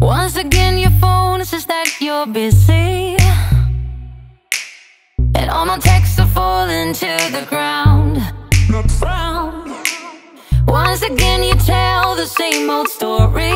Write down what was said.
Once again, your phone says that you're busy. And all my texts are falling to the ground. Once again, you tell the same old story.